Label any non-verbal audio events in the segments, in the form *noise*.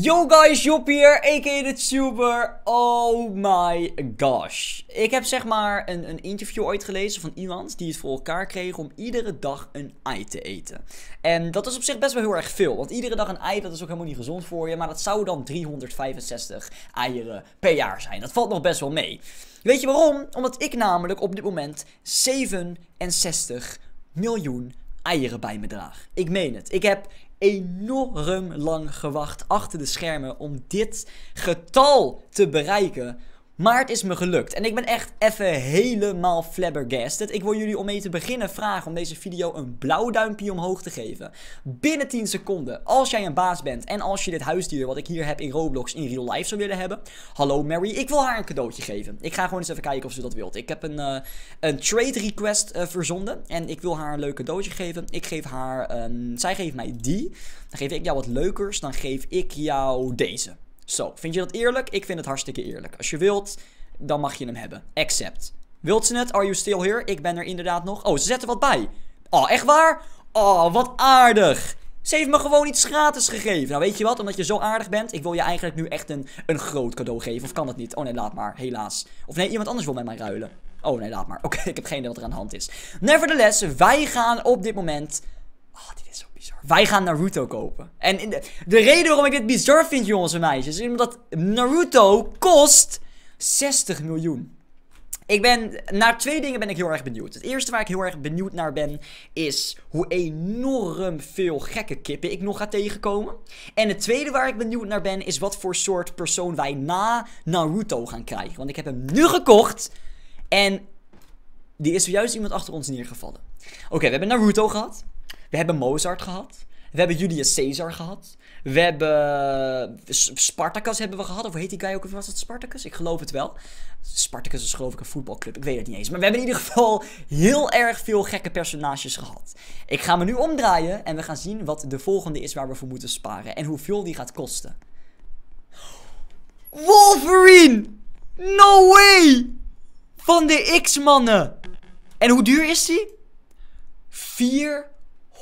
Yo guys, Job hier, a.k.a. de tuber. Oh my gosh. Ik heb zeg maar een, een interview ooit gelezen van iemand die het voor elkaar kreeg om iedere dag een ei te eten. En dat is op zich best wel heel erg veel, want iedere dag een ei, dat is ook helemaal niet gezond voor je. Maar dat zou dan 365 eieren per jaar zijn. Dat valt nog best wel mee. Weet je waarom? Omdat ik namelijk op dit moment 67 miljoen eieren bij me draag. Ik meen het. Ik heb enorm lang gewacht achter de schermen om dit getal te bereiken. Maar het is me gelukt. En ik ben echt even helemaal flabbergasted. Ik wil jullie om mee te beginnen vragen om deze video een blauw duimpje omhoog te geven. Binnen 10 seconden. Als jij een baas bent en als je dit huisdier wat ik hier heb in Roblox in real life zou willen hebben. Hallo Mary, ik wil haar een cadeautje geven. Ik ga gewoon eens even kijken of ze dat wilt. Ik heb een, uh, een trade request uh, verzonden. En ik wil haar een leuk cadeautje geven. Ik geef haar, um, zij geeft mij die. Dan geef ik jou wat leukers. Dan geef ik jou deze. Zo, vind je dat eerlijk? Ik vind het hartstikke eerlijk. Als je wilt, dan mag je hem hebben. Accept. Wilt ze het? Are you still here? Ik ben er inderdaad nog. Oh, ze zetten wat bij. Oh, echt waar? Oh, wat aardig. Ze heeft me gewoon iets gratis gegeven. Nou, weet je wat? Omdat je zo aardig bent, ik wil je eigenlijk nu echt een, een groot cadeau geven. Of kan dat niet? Oh nee, laat maar. Helaas. Of nee, iemand anders wil met mij ruilen. Oh nee, laat maar. *laughs* Oké, ik heb geen idee wat er aan de hand is. Nevertheless, wij gaan op dit moment... Oh, dit is zo. Wij gaan Naruto kopen. En de, de reden waarom ik dit bizar vind, jongens en meisjes, is omdat Naruto kost 60 miljoen. Ik ben, naar twee dingen ben ik heel erg benieuwd. Het eerste waar ik heel erg benieuwd naar ben, is hoe enorm veel gekke kippen ik nog ga tegenkomen. En het tweede waar ik benieuwd naar ben, is wat voor soort persoon wij na Naruto gaan krijgen. Want ik heb hem nu gekocht en die is zojuist iemand achter ons neergevallen. Oké, we hebben Naruto gehad. We hebben Mozart gehad. We hebben Julius Caesar gehad. We hebben Spartacus hebben we gehad. Of heet die guy ook? Was het Spartacus? Ik geloof het wel. Spartacus is geloof ik een voetbalclub. Ik weet het niet eens. Maar we hebben in ieder geval heel erg veel gekke personages gehad. Ik ga me nu omdraaien en we gaan zien wat de volgende is waar we voor moeten sparen. En hoeveel die gaat kosten. Wolverine! No way! Van de X-mannen! En hoe duur is die?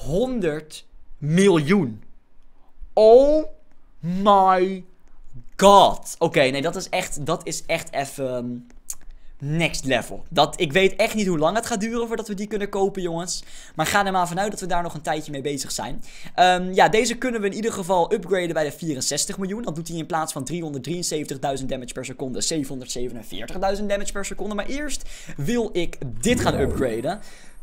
400 miljoen. Oh my god. Oké, nee, dat is echt, dat is echt even um, next level. Dat, ik weet echt niet hoe lang het gaat duren voordat we die kunnen kopen, jongens. Maar ga er maar vanuit dat we daar nog een tijdje mee bezig zijn. Um, ja, deze kunnen we in ieder geval upgraden bij de 64 miljoen. Dan doet hij in plaats van 373.000 damage per seconde 747.000 damage per seconde. Maar eerst wil ik dit gaan upgraden.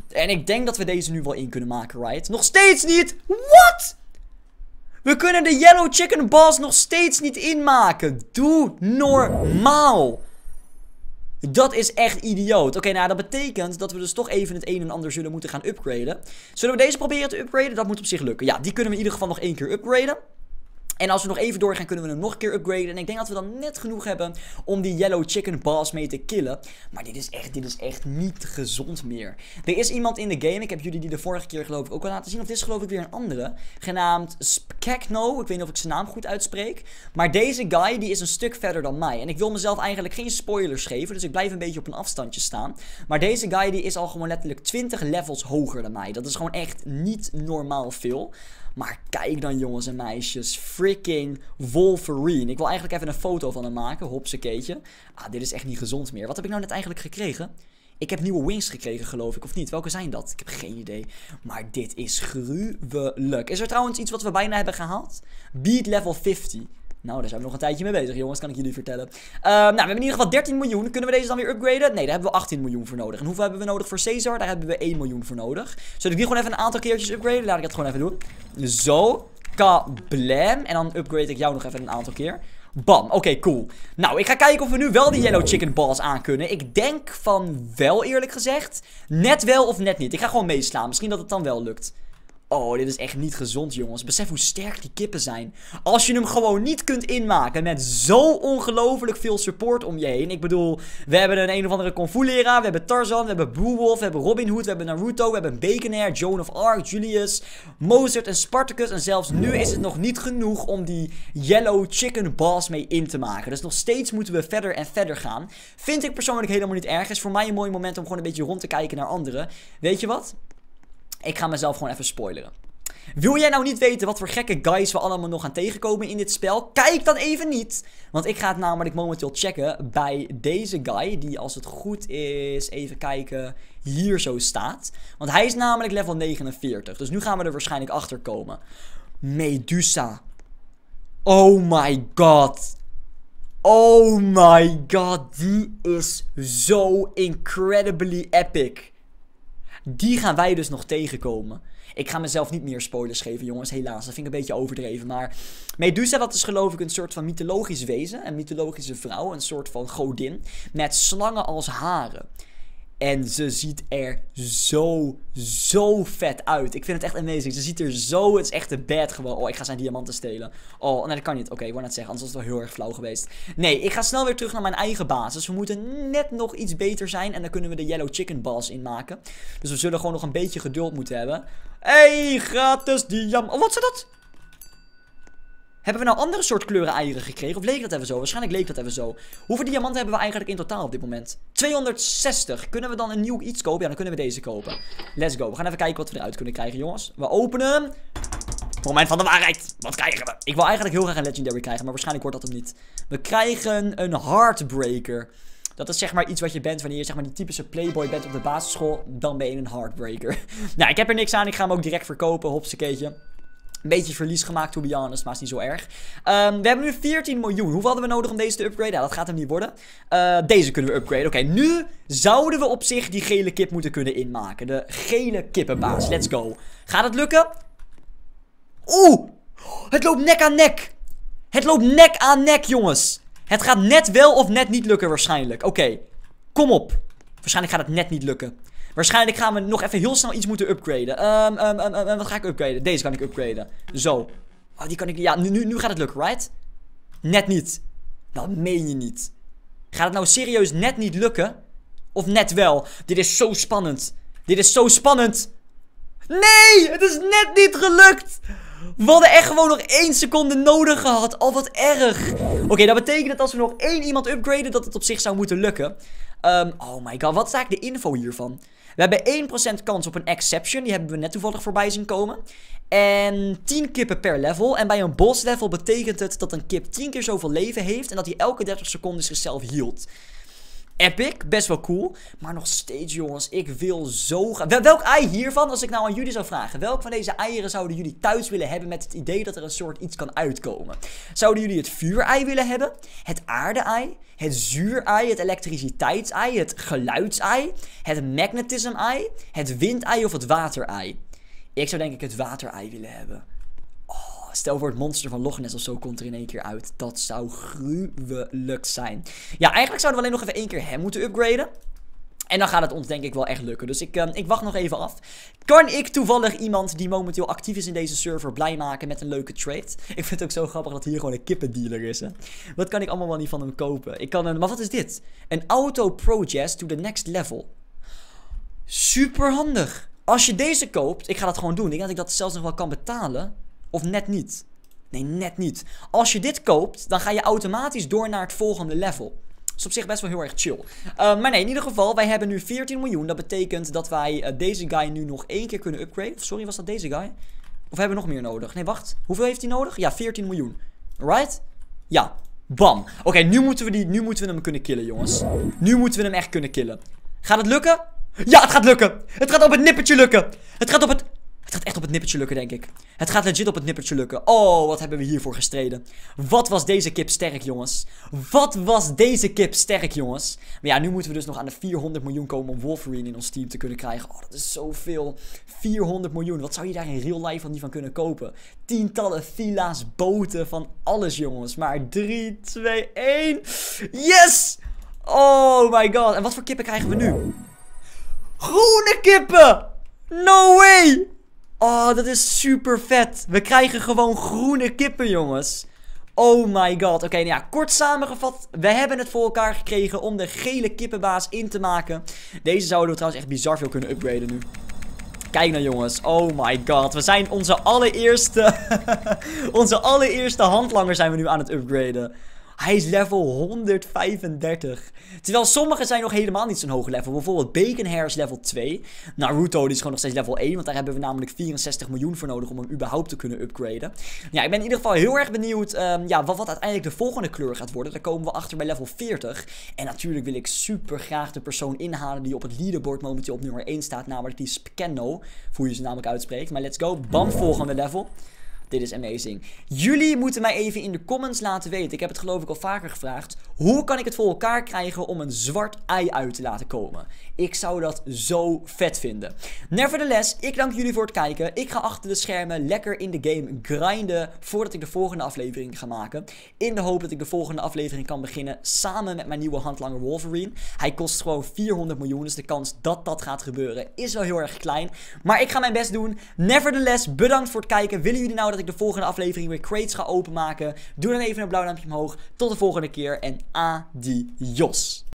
En ik denk dat we deze nu wel in kunnen maken, right? Nog steeds niet! What? We kunnen de Yellow Chicken Balls nog steeds niet inmaken. Doe normaal. Dat is echt idioot. Oké, nou dat betekent dat we dus toch even het een en ander zullen moeten gaan upgraden. Zullen we deze proberen te upgraden? Dat moet op zich lukken. Ja, die kunnen we in ieder geval nog één keer upgraden. En als we nog even doorgaan, kunnen we hem nog een keer upgraden. En ik denk dat we dan net genoeg hebben om die Yellow Chicken Boss mee te killen. Maar dit is echt, dit is echt niet gezond meer. Er is iemand in de game, ik heb jullie die de vorige keer geloof ik ook al laten zien. Of dit is geloof ik weer een andere. Genaamd Skekno. Ik weet niet of ik zijn naam goed uitspreek. Maar deze guy, die is een stuk verder dan mij. En ik wil mezelf eigenlijk geen spoilers geven. Dus ik blijf een beetje op een afstandje staan. Maar deze guy, die is al gewoon letterlijk 20 levels hoger dan mij. Dat is gewoon echt niet normaal veel. Maar kijk dan jongens en meisjes, freaking Wolverine. Ik wil eigenlijk even een foto van hem maken, hopsekeetje. Ah, dit is echt niet gezond meer. Wat heb ik nou net eigenlijk gekregen? Ik heb nieuwe wings gekregen, geloof ik, of niet? Welke zijn dat? Ik heb geen idee. Maar dit is gruwelijk. Is er trouwens iets wat we bijna hebben gehaald? Beat level 50. Nou, daar zijn we nog een tijdje mee bezig, jongens, kan ik jullie vertellen. Uh, nou, we hebben in ieder geval 13 miljoen. Kunnen we deze dan weer upgraden? Nee, daar hebben we 18 miljoen voor nodig. En hoeveel hebben we nodig voor Caesar? Daar hebben we 1 miljoen voor nodig. Zullen ik die gewoon even een aantal keertjes upgraden? Laat ik het gewoon even doen. Zo, kablem. En dan upgrade ik jou nog even een aantal keer. Bam, oké, okay, cool. Nou, ik ga kijken of we nu wel die Yellow Chicken Balls aan kunnen. Ik denk van wel, eerlijk gezegd. Net wel of net niet. Ik ga gewoon meeslaan. Misschien dat het dan wel lukt. Oh, dit is echt niet gezond, jongens. Besef hoe sterk die kippen zijn. Als je hem gewoon niet kunt inmaken met zo ongelooflijk veel support om je heen. Ik bedoel, we hebben een een of andere Kung. We hebben Tarzan, we hebben Beowulf, we hebben Robin Hood, we hebben Naruto, we hebben Baconair, Joan of Arc, Julius, Mozart en Spartacus. En zelfs nu is het nog niet genoeg om die Yellow Chicken Boss mee in te maken. Dus nog steeds moeten we verder en verder gaan. Vind ik persoonlijk helemaal niet erg. Is voor mij een mooi moment om gewoon een beetje rond te kijken naar anderen. Weet je wat? Ik ga mezelf gewoon even spoileren. Wil jij nou niet weten wat voor gekke guys we allemaal nog gaan tegenkomen in dit spel? Kijk dan even niet. Want ik ga het namelijk momenteel checken bij deze guy. Die als het goed is, even kijken, hier zo staat. Want hij is namelijk level 49. Dus nu gaan we er waarschijnlijk achter komen. Medusa. Oh my god. Oh my god. Die is zo incredibly epic. Die gaan wij dus nog tegenkomen. Ik ga mezelf niet meer spoilers geven, jongens. Helaas, dat vind ik een beetje overdreven. Maar Medusa, dat is geloof ik een soort van mythologisch wezen. Een mythologische vrouw. Een soort van godin. Met slangen als haren. En ze ziet er zo, zo vet uit. Ik vind het echt amazing. Ze ziet er zo, het is echt de bad gewoon. Oh, ik ga zijn diamanten stelen. Oh, nee, dat kan niet. Oké, ik wou net zeggen, anders was het wel heel erg flauw geweest. Nee, ik ga snel weer terug naar mijn eigen basis. We moeten net nog iets beter zijn. En dan kunnen we de Yellow Chicken Balls inmaken. Dus we zullen gewoon nog een beetje geduld moeten hebben. hey, gratis diamant. Oh, wat is dat? Hebben we nou andere soort kleuren eieren gekregen? Of leek dat even zo? Waarschijnlijk leek dat even zo. Hoeveel diamanten hebben we eigenlijk in totaal op dit moment? 260. Kunnen we dan een nieuw iets kopen? Ja, dan kunnen we deze kopen. Let's go. We gaan even kijken wat we eruit kunnen krijgen, jongens. We openen. Moment van de waarheid. Wat krijgen we? Ik wil eigenlijk heel graag een legendary krijgen, maar waarschijnlijk wordt dat hem niet. We krijgen een heartbreaker. Dat is zeg maar iets wat je bent wanneer je zeg maar die typische playboy bent op de basisschool. Dan ben je een heartbreaker. *laughs* nou, ik heb er niks aan. Ik ga hem ook direct verkopen. Hopsakeetje. Een beetje verlies gemaakt, to be honest, maar is niet zo erg. Um, we hebben nu 14 miljoen. Hoeveel hadden we nodig om deze te upgraden? Ja, dat gaat hem niet worden. Uh, deze kunnen we upgraden. Oké, nu zouden we op zich die gele kip moeten kunnen inmaken. De gele kippenbaas. Let's go. Gaat het lukken? Oeh! Het loopt nek aan nek. Het loopt nek aan nek, jongens. Het gaat net wel of net niet lukken waarschijnlijk. Oké, kom op. Waarschijnlijk gaat het net niet lukken. Waarschijnlijk gaan we nog even heel snel iets moeten upgraden. Um, um, um, wat ga ik upgraden? Deze kan ik upgraden. Zo. Oh, die kan ik... Ja, nu, nu, gaat het lukken, right? Net niet. Dat meen je niet. Gaat het nou serieus net niet lukken? Of net wel? Dit is zo spannend. Dit is zo spannend. Nee! Het is net niet gelukt! We hadden echt gewoon nog één seconde nodig gehad. Al wat erg. Oké, dat betekent dat als we nog één iemand upgraden, dat het op zich zou moeten lukken. Oh my god, wat is eigenlijk de info hiervan? We hebben 1% kans op een exception. Die hebben we net toevallig voorbij zien komen. En 10 kippen per level. En bij een boss level betekent het dat een kip 10 keer zoveel leven heeft. En dat hij elke 30 seconden zichzelf hield. Epic, best wel cool. Maar nog steeds, jongens, ik wil zo graag... Welk ei hiervan, als ik nou aan jullie zou vragen... welk van deze eieren zouden jullie thuis willen hebben... met het idee dat er een soort iets kan uitkomen? Zouden jullie het vuurei willen hebben? Het aarde-ei? Het zuur-ei? Het elektriciteitsei? Het geluidsei? Het magnetism-ei? Het windei of het water-ei? Ik zou denk ik het water-ei willen hebben. Stel voor het monster van Loch Ness of zo komt er in één keer uit. Dat zou gruwelijk zijn. Ja, eigenlijk zouden we alleen nog even één keer hem moeten upgraden. En dan gaat het ons denk ik wel echt lukken. Dus ik, uh, ik wacht nog even af. Kan ik toevallig iemand die momenteel actief is in deze server blij maken met een leuke trade? Ik vind het ook zo grappig dat hier gewoon een kippendealer is. Hè? Wat kan ik allemaal wel niet van hem kopen? Ik kan een... Maar wat is dit? Een auto project to the next level. Super handig. Als je deze koopt, ik ga dat gewoon doen. Ik denk dat ik dat zelfs nog wel kan betalen. Of net niet. Nee, net niet. Als je dit koopt, dan ga je automatisch door naar het volgende level. Dat is op zich best wel heel erg chill. Uh, maar nee, in ieder geval, wij hebben nu 14 miljoen. Dat betekent dat wij uh, deze guy nu nog één keer kunnen upgraden. Sorry, was dat deze guy? Of hebben we nog meer nodig? Nee, wacht. Hoeveel heeft hij nodig? Ja, 14 miljoen. Right? Ja. Bam. Oké, nu moeten we die, nu moeten we hem kunnen killen, jongens. Nu moeten we hem echt kunnen killen. Gaat het lukken? Ja, het gaat lukken. Het gaat op het nippertje lukken. Het gaat op het het gaat echt op het nippertje lukken, denk ik. Het gaat legit op het nippertje lukken. Oh, wat hebben we hiervoor gestreden. Wat was deze kip sterk, jongens. Wat was deze kip sterk, jongens. Maar ja, nu moeten we dus nog aan de 400 miljoen komen om Wolverine in ons team te kunnen krijgen. Oh, dat is zoveel. 400 miljoen. Wat zou je daar in real life van niet van kunnen kopen? Tientallen villa's, boten, van alles, jongens. Maar 3, 2, 1. Yes! Oh my god. En wat voor kippen krijgen we nu? Groene kippen! No way! Oh, dat is super vet. We krijgen gewoon groene kippen, jongens. Oh my god. Oké, nou ja, kort samengevat. We hebben het voor elkaar gekregen om de gele kippenbaas in te maken. Deze zouden we trouwens echt bizar veel kunnen upgraden nu. Kijk nou jongens, oh my god. We zijn onze allereerste, *laughs* onze allereerste handlanger zijn we nu aan het upgraden. Hij is level 135. Terwijl sommige zijn nog helemaal niet zo'n hoge level. Bijvoorbeeld Bacon Hair is level 2. Naruto is gewoon nog steeds level 1. Want daar hebben we namelijk 64 miljoen voor nodig om hem überhaupt te kunnen upgraden. Ja, ik ben in ieder geval heel erg benieuwd um, ja, wat, wat uiteindelijk de volgende kleur gaat worden. Daar komen we achter bij level 40. En natuurlijk wil ik super graag de persoon inhalen die op het leaderboard momenteel op nummer 1 staat. Namelijk die Spkenno. Hoe je ze namelijk uitspreekt. Maar let's go. Bam, volgende level. Dit is amazing. Jullie moeten mij even in de comments laten weten. Ik heb het geloof ik al vaker gevraagd. Hoe kan ik het voor elkaar krijgen om een zwart ei uit te laten komen? Ik zou dat zo vet vinden. Nevertheless, ik dank jullie voor het kijken. Ik ga achter de schermen lekker in de game grinden voordat ik de volgende aflevering ga maken. In de hoop dat ik de volgende aflevering kan beginnen samen met mijn nieuwe handlanger Wolverine. Hij kost gewoon 400 miljoen, dus de kans dat dat gaat gebeuren is wel heel erg klein. Maar ik ga mijn best doen. Nevertheless, bedankt voor het kijken. Willen jullie nou dat ik de volgende aflevering weer crates ga openmaken? Doe dan even een blauw duimpje omhoog. Tot de volgende keer en adios.